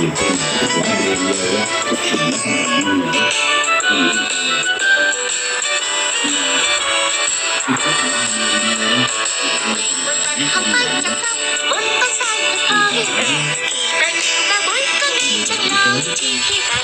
nhiều khi tức là anh em giờ á thực sự nó không phải như là Hãy subscribe cho kênh Ghiền Mì Gõ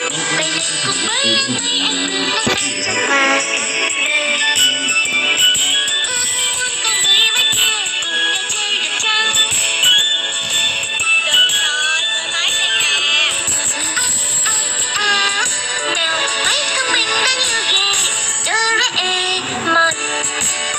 Để không bỏ lỡ những video hấp dẫn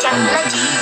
将敌几。